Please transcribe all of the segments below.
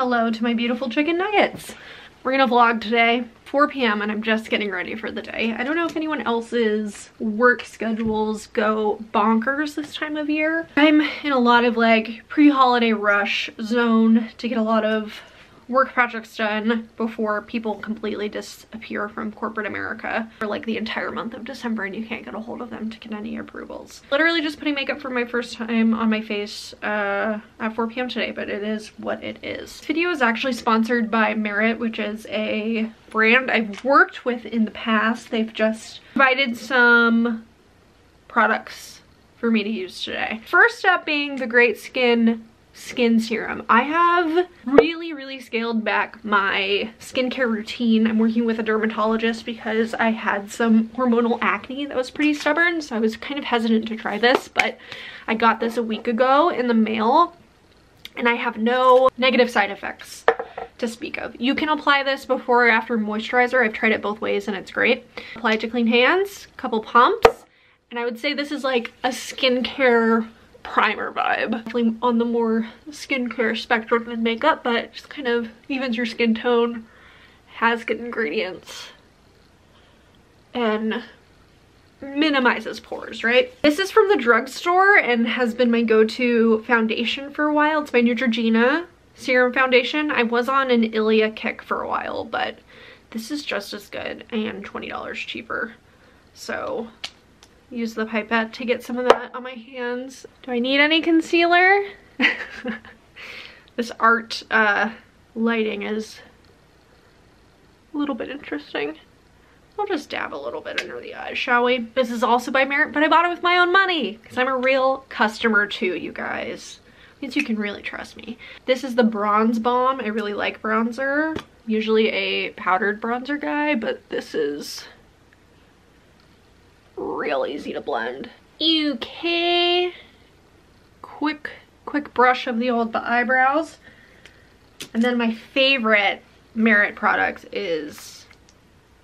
hello to my beautiful chicken nuggets. We're gonna vlog today, 4 p.m. and I'm just getting ready for the day. I don't know if anyone else's work schedules go bonkers this time of year. I'm in a lot of like pre-holiday rush zone to get a lot of work projects done before people completely disappear from corporate America for like the entire month of December and you can't get a hold of them to get any approvals. Literally just putting makeup for my first time on my face uh, at 4 p.m. today, but it is what it is. This video is actually sponsored by Merit, which is a brand I've worked with in the past. They've just provided some products for me to use today. First up being the Great Skin skin serum. I have really, really scaled back my skincare routine. I'm working with a dermatologist because I had some hormonal acne that was pretty stubborn, so I was kind of hesitant to try this, but I got this a week ago in the mail and I have no negative side effects to speak of. You can apply this before or after moisturizer. I've tried it both ways and it's great. Apply it to clean hands, couple pumps, and I would say this is like a skincare primer vibe. Definitely on the more skincare spectrum than makeup, but just kind of evens your skin tone, has good ingredients, and minimizes pores, right? This is from the drugstore and has been my go-to foundation for a while. It's by Neutrogena Serum Foundation. I was on an Ilia kick for a while, but this is just as good and $20 cheaper. So use the pipette to get some of that on my hands. Do I need any concealer? this art uh, lighting is a little bit interesting. I'll just dab a little bit under the eyes, shall we? This is also by Merit, but I bought it with my own money because I'm a real customer too, you guys. Means you can really trust me. This is the Bronze Balm. I really like bronzer. Usually a powdered bronzer guy, but this is real easy to blend. Okay. Quick, quick brush of the old eyebrows. And then my favorite Merit product is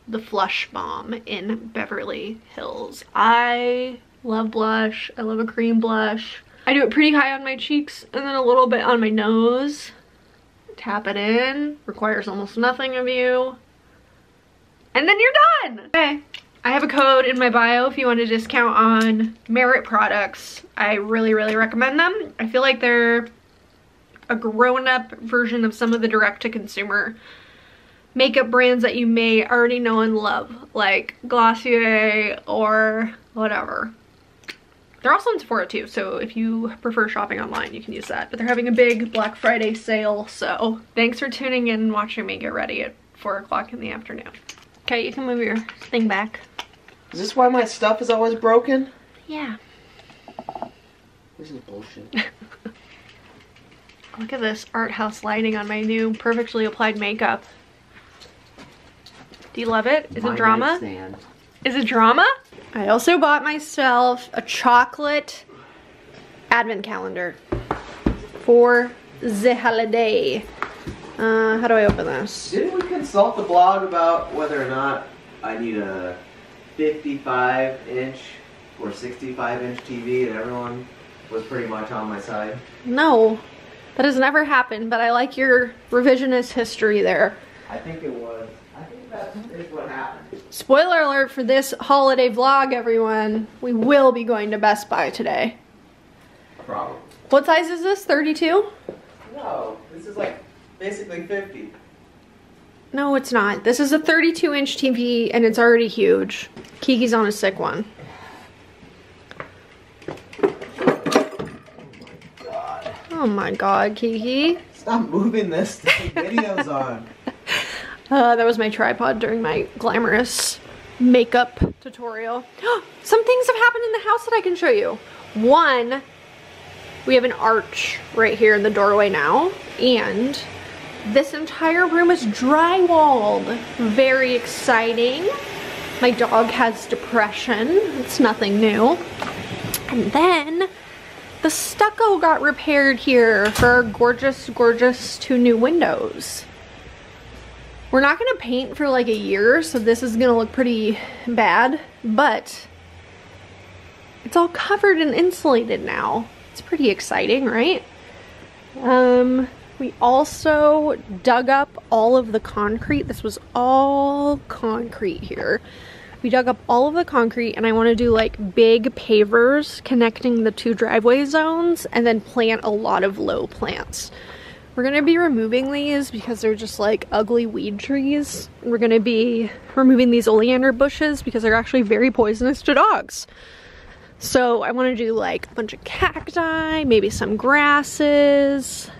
the Flush Balm in Beverly Hills. I love blush. I love a cream blush. I do it pretty high on my cheeks and then a little bit on my nose. Tap it in. Requires almost nothing of you. And then you're done. Okay. I have a code in my bio if you want a discount on Merit products. I really, really recommend them. I feel like they're a grown-up version of some of the direct-to-consumer makeup brands that you may already know and love, like Glossier or whatever. They're also in Sephora too, so if you prefer shopping online, you can use that. But they're having a big Black Friday sale, so thanks for tuning in and watching me get ready at 4 o'clock in the afternoon. Okay, you can move your thing back. Is this why my stuff is always broken? Yeah. This is bullshit. Look at this art house lighting on my new perfectly applied makeup. Do you love it? Is My it drama? nightstand. Is it drama? I also bought myself a chocolate advent calendar for the holiday. Uh, how do I open this? Didn't we consult the blog about whether or not I need a 55 inch or 65 inch TV and everyone was pretty much on my side? No, that has never happened, but I like your revisionist history there. I think it was. I think that is what happened. Spoiler alert for this holiday vlog, everyone. We will be going to Best Buy today. Probably. What size is this? 32? No, this is like basically 50. No, it's not. This is a 32 inch TV and it's already huge. Kiki's on a sick one. God. Oh my god, Kiki. Stop moving this to videos on. Uh, that was my tripod during my glamorous makeup tutorial. Some things have happened in the house that I can show you. One, we have an arch right here in the doorway now, and this entire room is drywalled. Very exciting. My dog has depression. It's nothing new. And then the stucco got repaired here for our gorgeous, gorgeous two new windows. We're not gonna paint for like a year, so this is gonna look pretty bad, but it's all covered and insulated now. It's pretty exciting, right? Um, We also dug up all of the concrete. This was all concrete here. We dug up all of the concrete and I want to do like big pavers connecting the two driveway zones and then plant a lot of low plants. We're going to be removing these because they're just like ugly weed trees. We're going to be removing these oleander bushes because they're actually very poisonous to dogs. So I want to do like a bunch of cacti, maybe some grasses,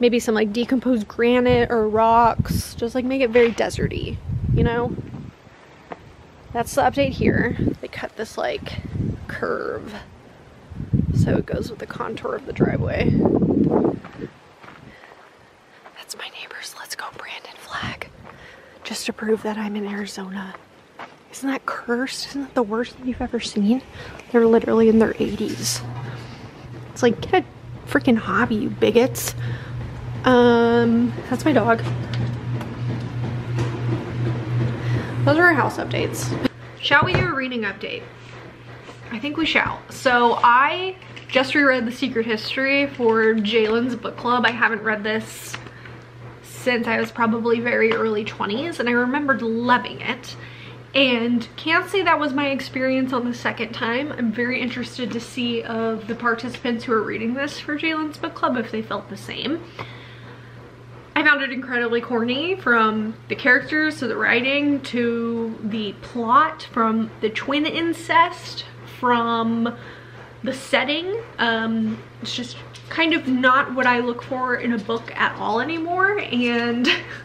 maybe some like decomposed granite or rocks, just like make it very deserty, you know? That's the update here. They cut this like curve so it goes with the contour of the driveway. That's my neighbors. Let's go Brandon flag. Just to prove that I'm in Arizona. Isn't that cursed? Isn't that the worst thing you've ever seen? They're literally in their 80s. It's like, get a freaking hobby, you bigots. Um, that's my dog. Those are our house updates. Shall we do a reading update? I think we shall. So I just reread The Secret History for Jalen's book club. I haven't read this since I was probably very early 20s and I remembered loving it and can't say that was my experience on the second time. I'm very interested to see of the participants who are reading this for Jalen's book club if they felt the same. I found it incredibly corny from the characters to the writing to the plot from the twin incest from the setting. Um, it's just kind of not what I look for in a book at all anymore and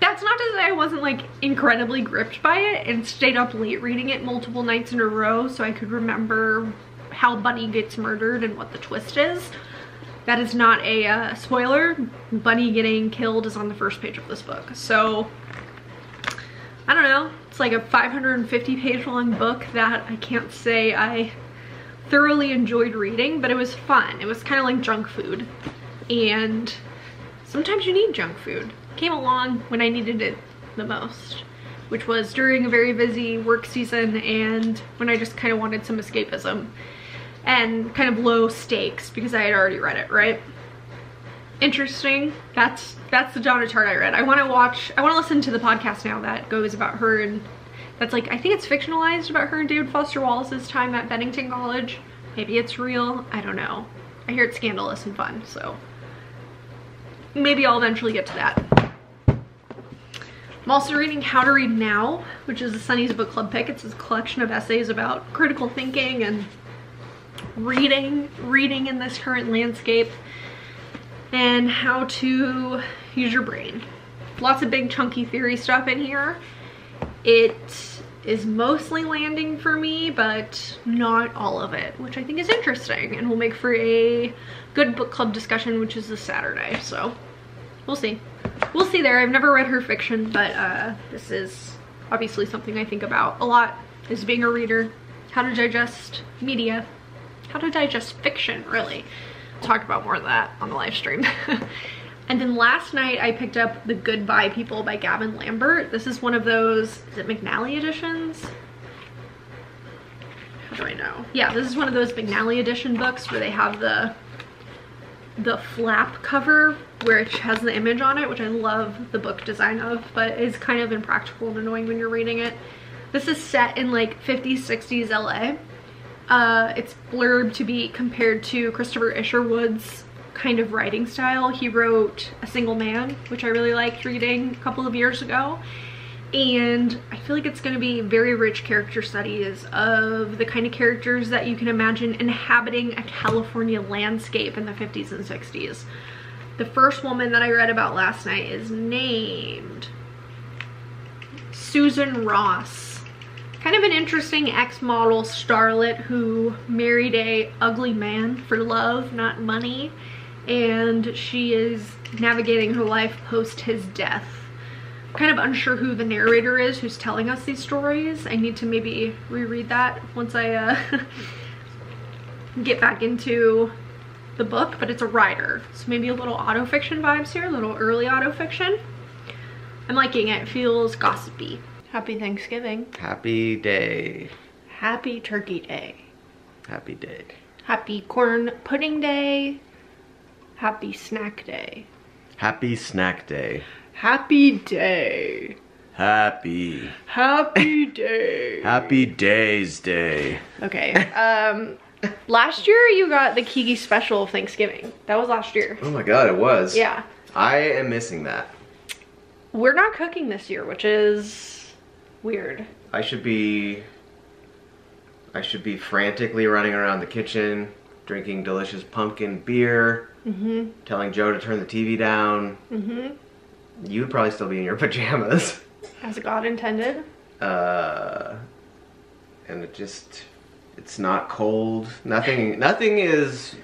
that's not to say I wasn't like incredibly gripped by it and stayed up late reading it multiple nights in a row so I could remember how Bunny gets murdered and what the twist is. That is not a uh, spoiler. Bunny getting killed is on the first page of this book. So, I don't know. It's like a 550 page long book that I can't say I thoroughly enjoyed reading, but it was fun. It was kind of like junk food. And sometimes you need junk food. came along when I needed it the most, which was during a very busy work season and when I just kind of wanted some escapism and kind of low stakes because I had already read it, right? Interesting. That's that's the Donna Tartt I read. I want to watch, I want to listen to the podcast now that goes about her and that's like, I think it's fictionalized about her and David Foster Wallace's time at Bennington College. Maybe it's real, I don't know. I hear it's scandalous and fun, so maybe I'll eventually get to that. I'm also reading How to Read Now, which is a Sunny's book club pick. It's a collection of essays about critical thinking and reading, reading in this current landscape, and how to use your brain. Lots of big chunky theory stuff in here. It is mostly landing for me, but not all of it, which I think is interesting and will make for a good book club discussion, which is this Saturday, so we'll see. We'll see there. I've never read her fiction, but uh, this is obviously something I think about a lot, is being a reader, how to digest media, how to digest fiction, really. talk about more of that on the live stream. and then last night I picked up The Goodby People by Gavin Lambert. This is one of those, is it McNally editions? How do I know? Yeah, this is one of those McNally edition books where they have the the flap cover where it has the image on it, which I love the book design of, but it's kind of impractical and annoying when you're reading it. This is set in like 50s, 60s LA uh, it's blurb to be compared to Christopher Isherwood's kind of writing style. He wrote A Single Man, which I really liked reading a couple of years ago. And I feel like it's going to be very rich character studies of the kind of characters that you can imagine inhabiting a California landscape in the 50s and 60s. The first woman that I read about last night is named Susan Ross kind of an interesting ex-model starlet who married a ugly man for love, not money. And she is navigating her life post his death. kind of unsure who the narrator is who's telling us these stories. I need to maybe reread that once I uh, get back into the book, but it's a writer. So maybe a little autofiction vibes here, a little early autofiction. I'm liking it. it feels gossipy. Happy Thanksgiving. Happy day. Happy Turkey Day. Happy day. Happy Corn Pudding Day. Happy snack day. Happy snack day. Happy day. Happy. Happy day. Happy days day. Okay. Um, last year you got the Kiki special of Thanksgiving. That was last year. Oh my god, it was. Yeah. I am missing that. We're not cooking this year, which is weird. I should be I should be frantically running around the kitchen, drinking delicious pumpkin beer, Mm-hmm. telling Joe to turn the TV down. Mm-hmm. You'd probably still be in your pajamas. As God intended. Uh and it just it's not cold. Nothing nothing is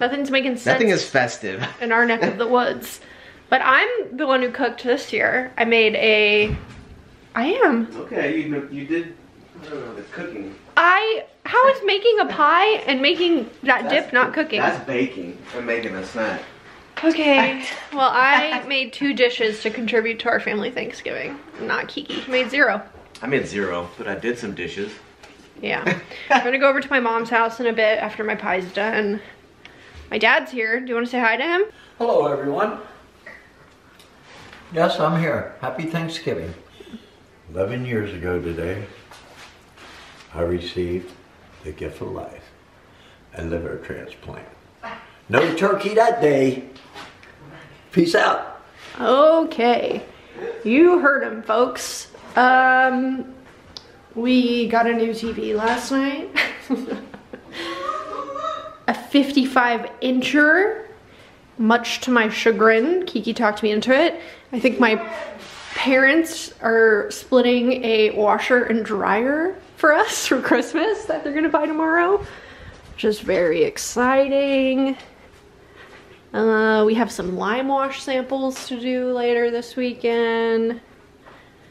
Nothing's making sense. nothing is festive. in our neck of the woods. But I'm the one who cooked this year. I made a. I am. Okay, you you did I don't know, the cooking. I. How is making a pie and making that dip not cooking? That's baking and making a snack. Okay. Well, I made two dishes to contribute to our family Thanksgiving. Not Kiki. Made zero. I made zero, but I did some dishes. Yeah. I'm gonna go over to my mom's house in a bit after my pie's done. My dad's here. Do you want to say hi to him? Hello, everyone. Yes, I'm here. Happy Thanksgiving. 11 years ago today, I received the gift of life, a liver transplant. No turkey that day. Peace out. Okay. You heard him, folks. Um, we got a new TV last night. a 55 incher, much to my chagrin. Kiki talked me into it. I think my parents are splitting a washer and dryer for us for Christmas that they're gonna buy tomorrow, Just very exciting. Uh, we have some lime wash samples to do later this weekend.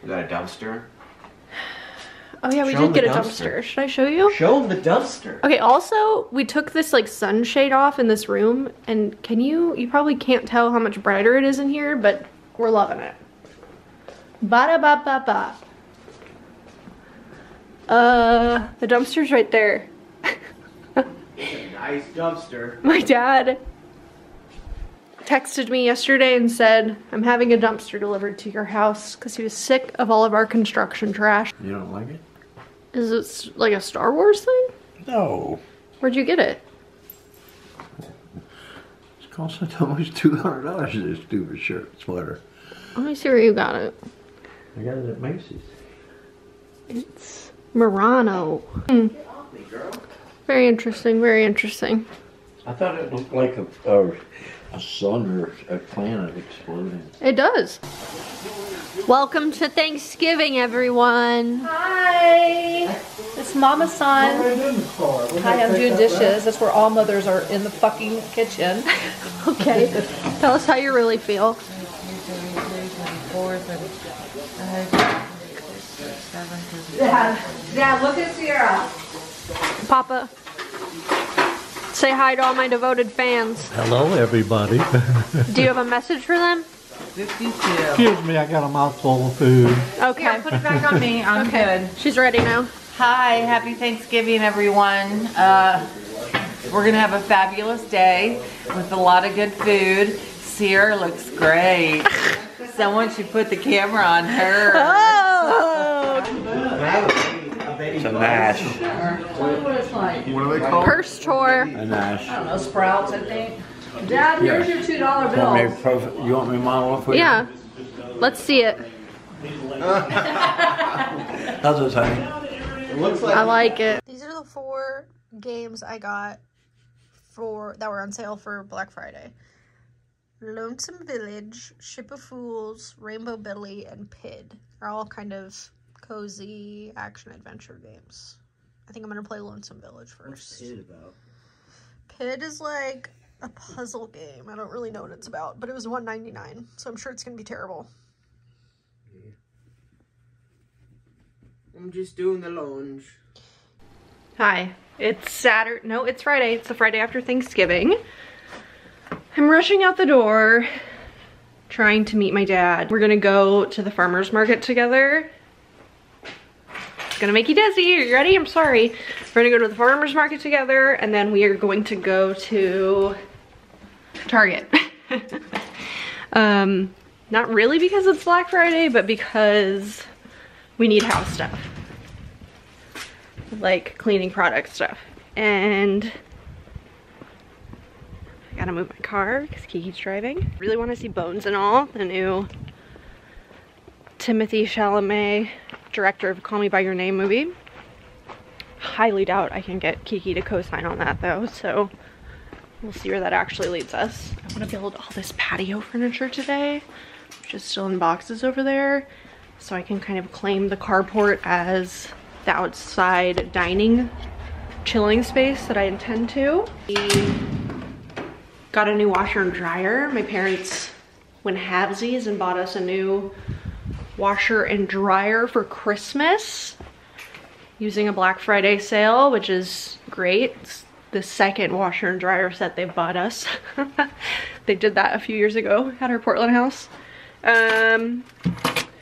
We got a dumpster. Oh yeah, we Show did get a dumpster. dumpster. Should I show you? Show them the dumpster. Okay, also, we took this like sunshade off in this room and can you, you probably can't tell how much brighter it is in here, but we're loving it. Ba da ba ba ba. Uh, the dumpster's right there. Nice dumpster. My dad texted me yesterday and said, I'm having a dumpster delivered to your house because he was sick of all of our construction trash. You don't like it? Is it like a Star Wars thing? No. Where'd you get it? It's costing almost $200 this stupid shirt, sweater. Let me see where you got it. I got it at Macy's. It's Murano. Hey, girl. Very interesting, very interesting. I thought it looked like a, a, a sun or a planet exploding. It does. Welcome to Thanksgiving, everyone. Hi. It's Mama Son. Hi, I'm doing dishes. That's where all mothers are in the fucking kitchen. Okay. Tell us how you really feel. Dad, Dad, look at Ciara. Papa. Say hi to all my devoted fans. Hello, everybody. Do you have a message for them? Excuse me, I got a mouthful of food. Okay. Here, put it back on me. I'm good. She's ready now. Hi, happy Thanksgiving, everyone. Uh, we're gonna have a fabulous day with a lot of good food. Ciara looks great. Someone should put the camera on her. Oh! It's a mash. What do they call Purse tour. A nash. I don't know, Sprouts, I think. Dad, here's your two dollar You want me bill. prof- you want me to model it for you? Yeah. Let's see it. How's it honey? It looks like I like it. These are the four games I got for that were on sale for Black Friday. Lonesome Village, Ship of Fools, Rainbow Billy, and PID are all kind of cozy action adventure games. I think I'm gonna play Lonesome Village first. about. PID is like a puzzle game. I don't really know what it's about, but it was $1.99, so I'm sure it's gonna be terrible. I'm just doing the lunge. Hi. It's Saturday. No, it's Friday. It's the Friday after Thanksgiving. I'm rushing out the door, trying to meet my dad. We're gonna go to the farmer's market together. It's gonna make you dizzy. Are you ready? I'm sorry. We're gonna go to the farmer's market together, and then we are going to go to Target. um, not really because it's Black Friday, but because we need house stuff. Like cleaning product stuff. And gotta move my car because Kiki's driving. Really wanna see Bones and All, the new Timothée Chalamet, director of Call Me By Your Name movie. Highly doubt I can get Kiki to co-sign on that though, so we'll see where that actually leads us. I wanna build all this patio furniture today, which is still in boxes over there, so I can kind of claim the carport as the outside dining chilling space that I intend to. Got a new washer and dryer. My parents went halvesies and bought us a new washer and dryer for Christmas using a Black Friday sale, which is great. It's the second washer and dryer set they've bought us. they did that a few years ago at our Portland house. Um,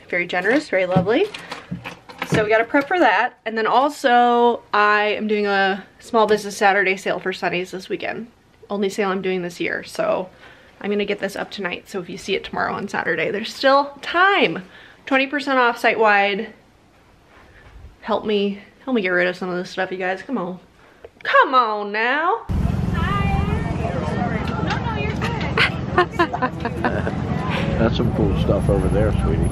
very generous, very lovely. So we got to prep for that. And then also I am doing a small business Saturday sale for Sunny's this weekend. Only sale I'm doing this year. So I'm going to get this up tonight. So if you see it tomorrow on Saturday, there's still time. 20% off site wide. Help me, help me get rid of some of this stuff, you guys. Come on. Come on now. That's some cool stuff over there, sweetie.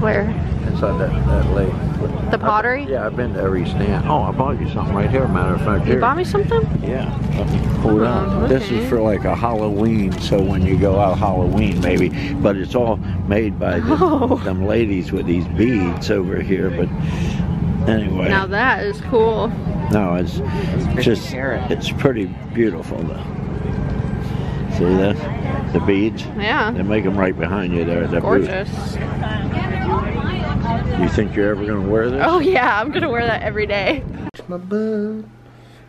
Where? Inside that, that lake. The pottery? Yeah, I've been to every stand. Oh, I bought you something right here, matter of fact. You bought me something? Yeah, Hold on. pull it. Oh, This is for like a Halloween, so when you go out Halloween maybe, but it's all made by the, Oh. them ladies with these beads over here, but anyway. Now that is cool. no, it's just, carrot. it's pretty beautiful though. See that? The beads? Yeah. They make them right behind you there. at that booth. Gorgeous. You think you're ever gonna wear this? Oh yeah, I'm gonna wear that every day. my bud.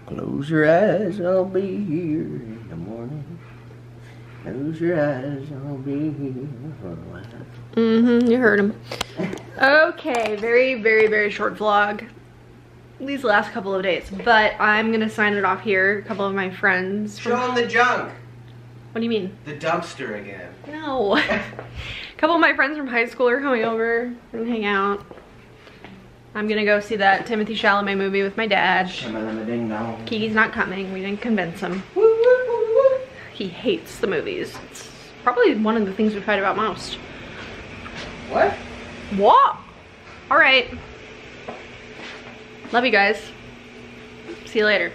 Close your eyes, I'll be here in the morning. Close your eyes, I'll be here for a. Mm-hmm, you heard him. Okay, very, very, very short vlog. These last couple of days, but I'm gonna sign it off here. A couple of my friends. Show them the junk. What do you mean? The dumpster again. No. couple of my friends from high school are coming over and hang out. I'm gonna go see that Timothée Chalamet movie with my dad. Kiki's not coming. We didn't convince him. He hates the movies. It's probably one of the things we fight about most. What? What? All right. Love you guys. See you later.